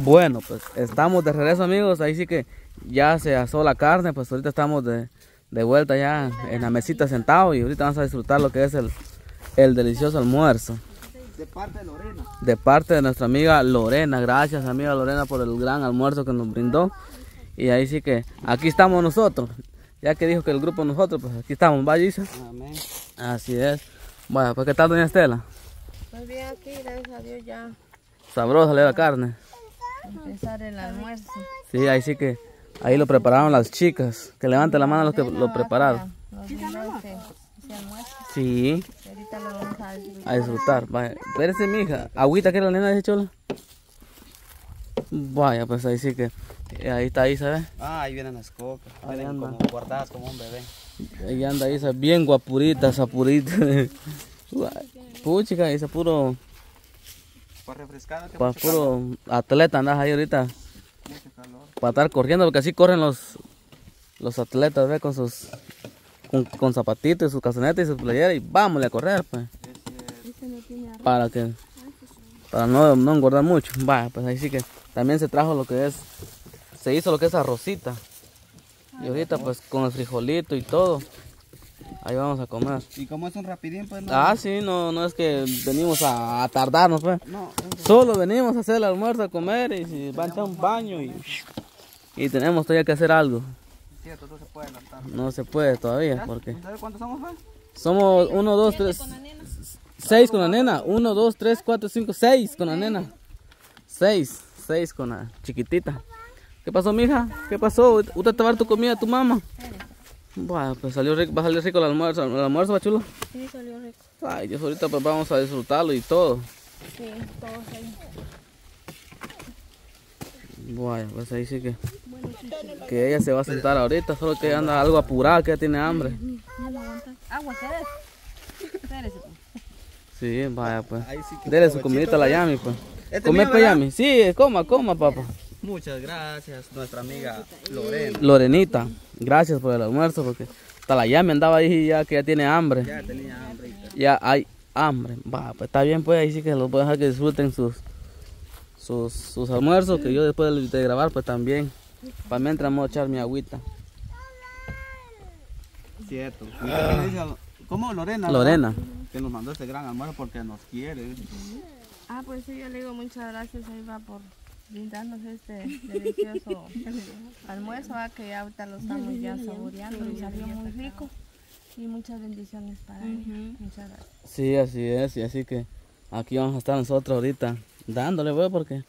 Bueno, pues estamos de regreso amigos, ahí sí que ya se asó la carne, pues ahorita estamos de, de vuelta ya en la mesita sentado y ahorita vamos a disfrutar lo que es el, el delicioso almuerzo. De parte de Lorena. De parte de nuestra amiga Lorena, gracias amiga Lorena por el gran almuerzo que nos brindó. Y ahí sí que aquí estamos nosotros, ya que dijo que el grupo nosotros, pues aquí estamos, ¿va Gisa? Amén. Así es. Bueno, pues ¿qué tal doña Estela? Pues bien aquí, gracias a Dios ya Sabrosa le la carne. Empezar el almuerzo. Sí, ahí sí que ahí lo prepararon las chicas. Que levanten la mano los que lo prepararon. Sí, y ahorita lo vamos a disfrutar. a disfrutar. Vaya, espérese, mija. Agüita que la nena dice chola. Vaya, pues ahí sí que eh, ahí está Isa, ¿ves? Ah, ahí vienen las cocas. Ahí Vienen anda. como guardadas como un bebé. Ahí anda Isa, bien guapurita, sapurita. Puchica, Isa, puro, Para refrescar, que pa, mucho calor. puro atleta andas ahí ahorita. Mucho calor. Para estar corriendo, porque así corren los, los atletas, ¿ves? Con sus, con, con zapatitos, y sus casonetas y sus playeras y vámonos a correr, pues. Para que, para no, no engordar mucho. Vaya, pues ahí sí que también se trajo lo que es, se hizo lo que es arrocita. Y ahorita pues con el frijolito y todo, ahí vamos a comer. Y como es un rapidín, pues no. Ah, sí, no, no es que venimos a, a tardarnos, pues. No, eso. Solo venimos a hacer el almuerzo, a comer y si van a echar un baño y, y tenemos todavía que hacer algo. es cierto, no se puede adelantar. No se puede todavía porque ¿Sabes cuántos somos, pues? somos uno, dos, tres, seis con la nena. Uno, dos, tres, cuatro, cinco, seis con la nena. Seis, seis con la chiquitita. ¿Qué pasó, mija? ¿Qué pasó? ¿Usted te va a dar tu comida a tu mamá? Bueno, pues salió rico, va a salir rico el almuerzo, el almuerzo, va chulo. Sí, salió rico. Ay, Dios, ahorita pues vamos a disfrutarlo y todo. Sí, todos ahí. Bueno, pues ahí sí que, que ella se va a sentar ahorita, solo que anda algo apurada, que ella tiene hambre. Agua, ¿querés? Espérese. pues. Sí, vaya pues. Ahí sí que Dele su comidita a la. Yami pues. ¿Este Come pues? Yami. Sí, coma, coma papá. Muchas gracias, nuestra amiga Lorena. Lorenita, gracias por el almuerzo porque hasta la Yami andaba ahí ya que ya tiene hambre. Ya tenía hambre. Ya hay hambre. Va, pues está bien pues ahí sí que los voy a dejar que disfruten sus sus, sus almuerzos que yo después de, de grabar pues también. Para mientras vamos a echar mi agüita. Cierto. ¿Y qué le dice a- ¿Cómo Lorena? verdad? Lorena. Que nos mandó este gran almuerzo porque nos quiere. Ah, pues sí, yo le digo muchas gracias ahí va por brindarnos este delicioso almuerzo, ah, que ya ahorita lo estamos ya saboreando y salió muy rico. Y muchas bendiciones para ella. Muchas gracias. Sí, así es, y así que aquí vamos a estar nosotros ahorita dándole, pues, porque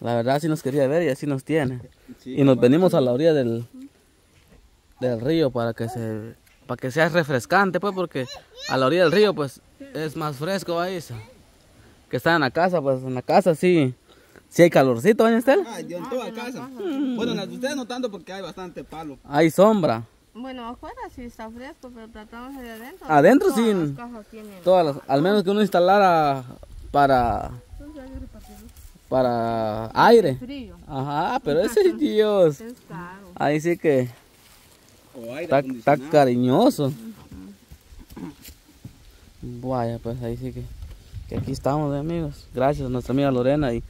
la verdad sí nos quería ver y así nos tiene. Sí, y nos venimos a la orilla del, del río para que se para que sea refrescante, pues, porque a la orilla del río, pues, es más fresco ahí, que está en la casa, pues, en la casa sí, sí hay calorcito, ¿eh, Estela? Dios, en toda casa. Bueno, las de ustedes no tanto porque hay bastante palo. Hay sombra. Bueno, afuera sí está fresco, pero tratamos de adentro. Adentro Todas sí. las cajas tienen. Todas las- al menos que uno instalara para para aire. Frío. Ajá, pero ese es Dios. Es caro. Ahí sí que O aire está, cariñoso. Vaya, pues ahí sí que, que aquí estamos, eh, amigos. Gracias a nuestra amiga Lorena y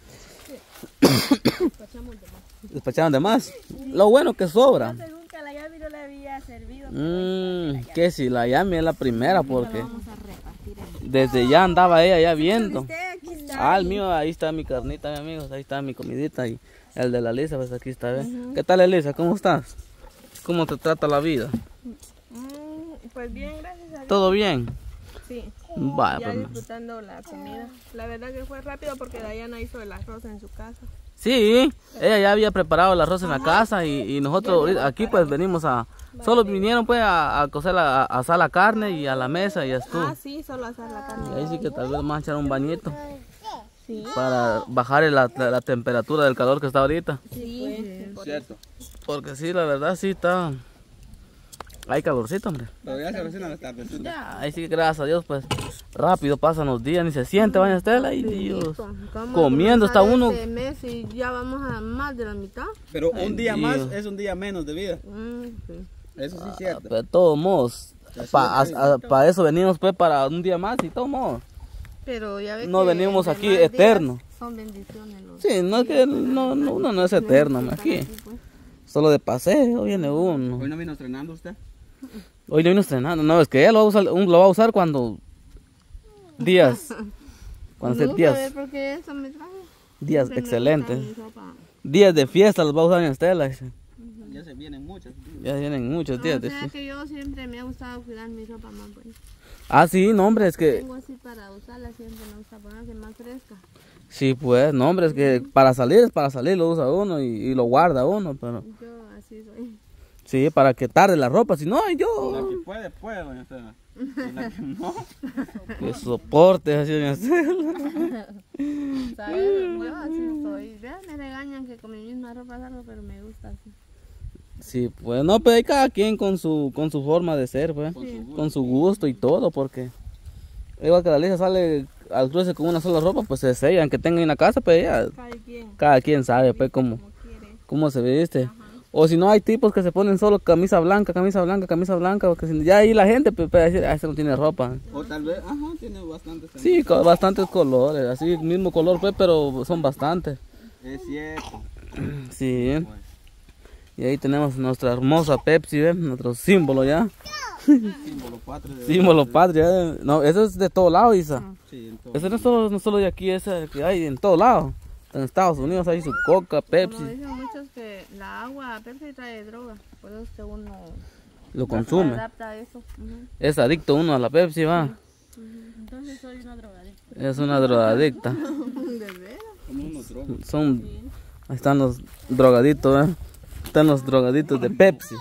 despacharon de más. Lo bueno que sobra. Que la Yami no le había servido. Mmm, que si la Yami es la primera porque Vamos a repartir el desde ya andaba ella ya viendo. Ah, el mío, ahí está mi carnita, mi amigos, ahí está mi comidita y el de la Elisa, pues aquí está, ¿ves? ¿Qué tal Elisa? ¿Cómo estás? ¿Cómo te trata la vida? Mm, pues bien, gracias a Dios. ¿Todo bien? Sí. Vaya, Ya pues, disfrutando la comida. La verdad que fue rápido porque Dayana hizo el arroz en su casa. Sí, ella ya había preparado el arroz en la casa y, y nosotros aquí pues venimos a... Solo vinieron pues a, a cocer la, a asar la carne y a la mesa y ya estuvo. Ah, sí, solo hacer la Y carne. ahí sí que tal vez vamos a echar un bañito Sí. para bajar la, la- la temperatura del calor que está ahorita. Sí. Cierto. Porque sí, la verdad sí está... Hay calorcito, hombre. Pero ya ahí sí gracias a Dios, pues rápido pasan los días, ni se siente, baña Estela, y Dios. Comiendo está uno. Este mes y ya vamos a más de la mitad. Pero Ay, un día Dios. más es un día menos de vida. Mm, sí. Eso sí es Ah, cierto. pero de todos modos, para eso venimos pues para un día más y todos modos. Pero ya ves No que venimos aquí eterno. son bendiciones. Los Sí, no es que no, no, uno no es eterno aquí. Pues. Solo de paseo viene uno. ¿Hoy no vino estrenando usted? Hoy no vino estrenando. No, es que él lo va a usar, un- lo va a usar cuando... Días. Cuando sea Nunca días. eso me trae. Días Siempre me excelentes. Días de fiesta los va a usar en Estela. dice. Ya se vienen muchas. Ya vienen muchos No, días o de sea fiesta. que yo siempre me ha gustado cuidar mi ropa más buena. Ah, sí, no, hombre, es que... Tengo así para usarla siempre, me gusta ponerse más fresca. Sí, pues, no, hombre, es que para salir es para salir, lo usa uno y, y lo guarda uno, pero... Yo así soy. Sí, para que tarde la ropa, si no, La yo... que puede, puede, doña Estela. Y la que no. Que soporte, así, doña Estela. ¿Sabes? Yo así soy. Vean, me regañan que con mi misma ropa salgo, pero me gusta así. Sí, pues, no, pero hay cada quien con su, con su forma de ser, pues. Con su gusto. Con su gusto y todo, porque... Igual que la Lisa sale al cruce con una sola ropa, pues se sellan, que tenga en la casa, pues ya... Cada quien, Cada quien sabe, pues, cómo... como quiere. cómo se viste. O si no, hay tipos que se ponen solo camisa blanca, camisa blanca, camisa blanca, porque si- ya ahí la gente pues, puede decir, ah, este no tiene ropa. O tal vez, ajá, tiene bastantes. Sí, con bastantes colores, así mismo color, pues, pero son bastantes. Es cierto. Sí, Pues, y ahí tenemos nuestra hermosa Pepsi, ¿ves? Nuestro símbolo ya. símbolo patrio. de- Símbolo patria. ¿eh? No, eso es de todo lado, Isa. Sí, en todo. Eso no es solo, no solo de aquí, ese que hay en todo lado. En Estados Unidos hay su coca, Como Pepsi, dicen muchos la agua Pepsi trae droga, por eso es que uno lo consume. adapta a eso. Es adicto uno a la Pepsi, va. Entonces soy una drogadicta. Es una drogadicta. ¿De veras? Son, ahí están los drogaditos, ¿eh? Están los drogaditos de Pepsi.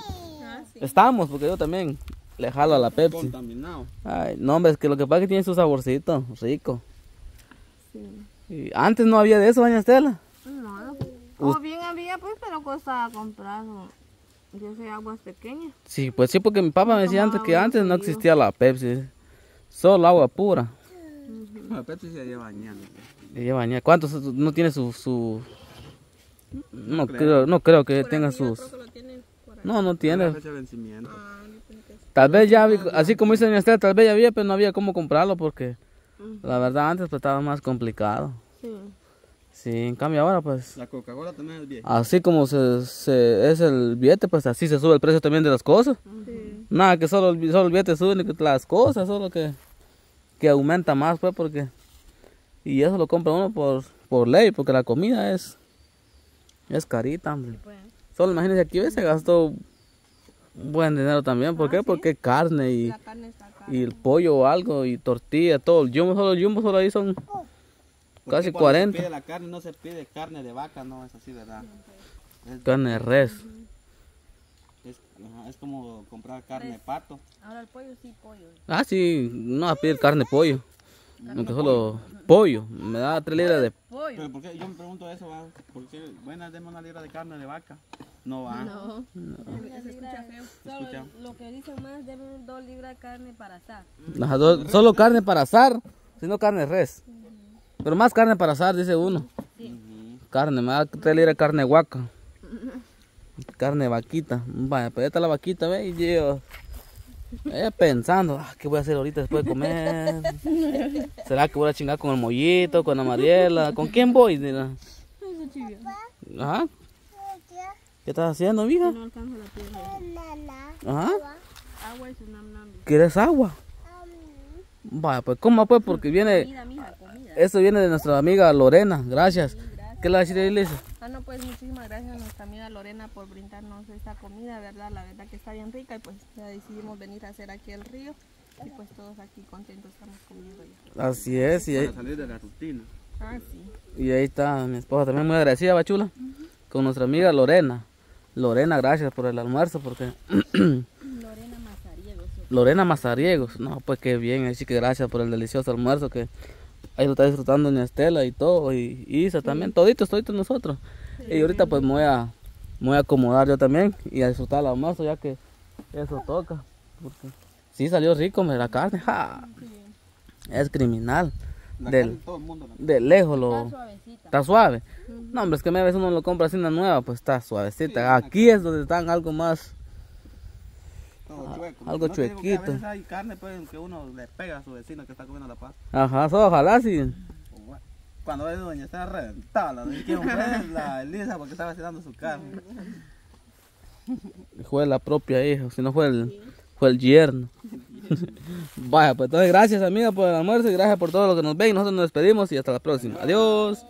Ah, sí. Estamos, porque yo también le jalo a la Pepsi. Contaminado. Ay, no, hombre, es que lo que pasa es que tiene su saborcito rico. Sí. Y antes no había de eso, doña Estela. O bien había pues, pero costaba comprar, o- yo sé, aguas pequeñas. Sí, pues sí, porque mi papá me decía antes que antes no existía la Pepsi. Solo agua pura. La Pepsi se lleva bañando. Y lleva ¿Cuántos no tiene su, su... No creo, no creo que tenga sus... No, no La tiene. fecha de vencimiento. Tal vez ya, vi- así como dice Estela, tal vez ya había, pero no había cómo comprarlo porque la verdad antes pues estaba más complicado. Sí. Sí, en cambio ahora pues La Coca-Cola también es bien. así como se, se- es el billete, pues así se sube el precio también de las cosas. Sí. Nada, que solo, el- solo el billete sube ni que las cosas, solo que, que aumenta más pues porque... Y eso lo compra uno por, por ley, porque la comida es, es carita, hombre. Pues, Solo imagínense aquí se gastó buen dinero también, ¿por qué? Porque carne y... la carne está cara. y el pollo o algo y tortilla, todo. El jumbo solo, el jumbo solo ahí son Porque casi cuando 40. Se pide la carne, no se pide carne de vaca, no es así, ¿verdad? Es, carne de res. es, es como comprar carne de pato. Ahora el pollo sí, pollo. Ah, sí, no va a pedir carne de pollo. Aunque solo pollo. Me da tres libras de... Pollo. Pero ¿por qué? Yo me pregunto eso, ¿va? ¿por qué? Bueno, deme una libra de carne de vaca. No va. No. Se escucha feo. Escucha. Solo lo que dicen más deben dos libras de carne para asar. Do- solo carne para asar, sino carne de res. Pero más carne para asar, dice uno. Ujú. Carne, me tres libras de carne guaca. Carne vaquita. Vaya, pues esta es la vaquita, ve, y yo... eh, pensando, ah, ¿qué voy a hacer ahorita después de comer? ¿Será que voy a chingar con el mollito, con la Mariela? ¿Con quién voy? Mira. Ajá. ¿Qué estás haciendo, mija? No alcanza la tierra. Ajá. Agua y nam. ¿Quieres agua? Vaya, pues coma pues, porque viene... Esto viene de nuestra amiga Lorena, gracias. ¿Qué le va a decir Elisa? Ah, no, pues muchísimas gracias a nuestra amiga Lorena por brindarnos esta comida, ¿verdad? La verdad que está bien rica y pues ya decidimos venir a hacer aquí el río y pues todos aquí contentos estamos comiendo ya. Así es, y ahí, Para salir de la rutina. Ah, sí. y ahí está mi esposa también muy agradecida, bachula, con nuestra amiga Lorena. Lorena, gracias por el almuerzo, porque Lorena Mazariego. eso. Lorena Mazariegos, no, pues qué bien, así que gracias por el delicioso almuerzo que ahí lo está disfrutando doña Estela y todo, y Isa también, toditos, toditos nosotros. Y ahorita pues me voy a, me voy a acomodar yo también y a disfrutar el almuerzo ya que eso toca, porque sí salió rico me la carne, ja. es criminal, La Del- carne, todo el mundo. la- de lejos lo... Está suave. No, hombre, es que a veces uno lo compra así una nueva, pues está suavecita. Aquí es donde están algo más. Chueco. algo No digo que chuequito. A veces hay carne pues, que uno le pega a su vecino que está comiendo la paz. Ajá, solo ojalá sí. Cuando ve doña está reventada, la que la Elisa porque estaba haciendo su carne. Fue la propia hija, si no fue el, fue el yerno. Vaya, pues entonces gracias amiga por el almuerzo y gracias por todo lo que nos ven. Nosotros nos despedimos y hasta la próxima. Adiós.